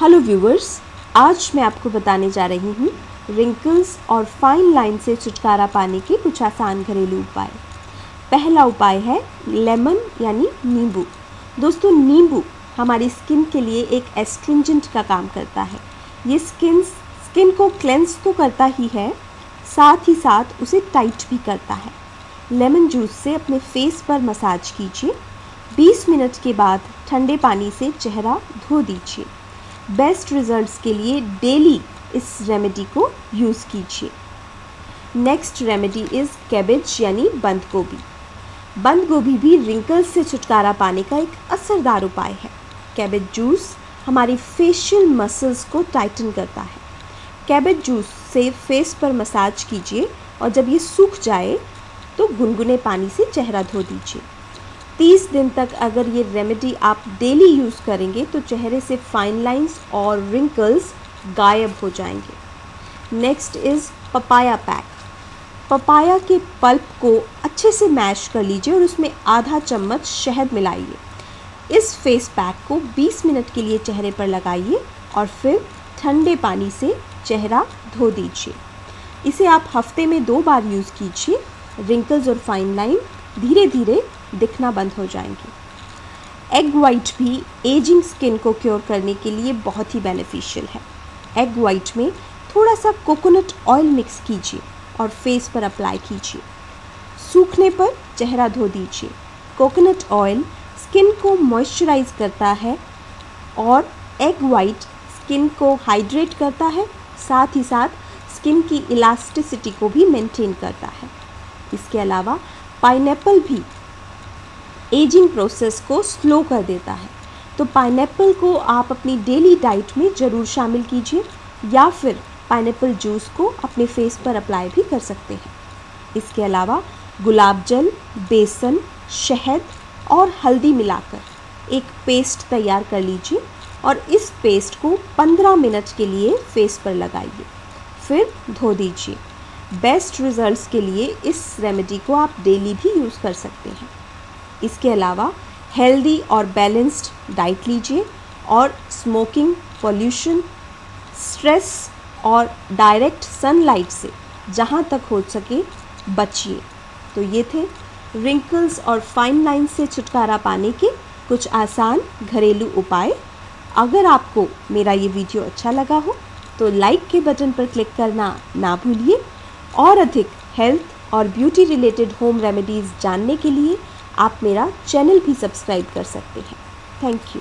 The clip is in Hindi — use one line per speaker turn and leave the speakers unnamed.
हेलो व्यूवर्स आज मैं आपको बताने जा रही हूँ रिंकल्स और फाइन लाइन से छुटकारा पाने के कुछ आसान घरेलू उपाय। पहला उपाय है लेमन यानी नींबू। दोस्तों, नींबू हमारी स्किन के लिए एक एस्ट्रिंजेंट का काम करता है। ये स्किन स्किन को क्लेंस तो करता ही है, साथ ही साथ उसे टाइट भी करता है। लेमन जूस से अपने फेस पर मसाज कीजिए। 20 मिनट के बाद ठंडे पानी से चेहरा धो दीजिए। बेस्ट रिजल्ट्स के लिए डेली इस रेमेडी को यूज़ कीजिए। नेक्स्ट रेमेडी इज़ कैबेज यानी बंद गोभी। बंद गोभी भी रिंकल्स से छुटकारा पाने का एक असरदार उपाय है। कैबेज जूस हमारी फेशियल मसल्स को टाइटन करता है। कैबेज जूस से फेस पर मसाज कीजिए और जब ये सूख जाए तो गुनगुने पानी से चेहरा धो दीजिए। तीस दिन तक अगर ये रेमेडी आप डेली यूज़ करेंगे तो चेहरे से फाइन लाइंस और रिंकल्स गायब हो जाएँगे। Next is papaya pack papaya के पल्प को अच्छे से मैश कर लीजिए और उसमें आधा चम्मच शहद मिलाइए। इस फेस पैक को 20 मिनट के लिए चेहरे पर लगाइए और फिर ठंडे पानी से चेहरा धो दीजिए। इसे आप हफ़्ते में दो बार यूज़ कीजिए। रिंकल्स और फाइन लाइन धीरे धीरे दिखना बंद हो जाएँगे। एग वाइट भी एजिंग स्किन को क्योर करने के लिए बहुत ही बेनिफिशियल है। एग वाइट में थोड़ा सा कोकोनट ऑयल मिक्स कीजिए और फेस पर अप्लाई कीजिए। सूखने पर चेहरा धो दीजिए। कोकोनट ऑयल स्किन को मॉइस्चराइज करता है और एग वाइट स्किन को हाइड्रेट करता है। साथ ही साथ स्किन की इलास्टिसिटी को भी मेंटेन करता है। इसके अलावा पाइनएप्पल भी एजिंग प्रोसेस को स्लो कर देता है। तो पाइनएप्पल को आप अपनी डेली डाइट में ज़रूर शामिल कीजिए, या फिर पाइनएप्पल जूस को अपने फेस पर अप्लाई भी कर सकते हैं। इसके अलावा गुलाब जल, बेसन, शहद और हल्दी मिलाकर एक पेस्ट तैयार कर लीजिए और इस पेस्ट को 15 मिनट के लिए फेस पर लगाइए। फिर धो दीजिए। बेस्ट रिजल्ट्स के लिए इस रेमेडी को आप डेली भी यूज़ कर सकते हैं। इसके अलावा हेल्दी और बैलेंस्ड डाइट लीजिए और स्मोकिंग पॉल्यूशन स्ट्रेस और डायरेक्ट सनलाइट से जहाँ तक हो सके बचिए। तो ये थे रिंकल्स और फाइन लाइन से छुटकारा पाने के कुछ आसान घरेलू उपाय। अगर आपको मेरा ये वीडियो अच्छा लगा हो तो लाइक के बटन पर क्लिक करना ना भूलिए। और अधिक हेल्थ और ब्यूटी रिलेटेड होम रेमेडीज़ जानने के लिए आप मेरा चैनल भी सब्सक्राइब कर सकते हैं। Thank you.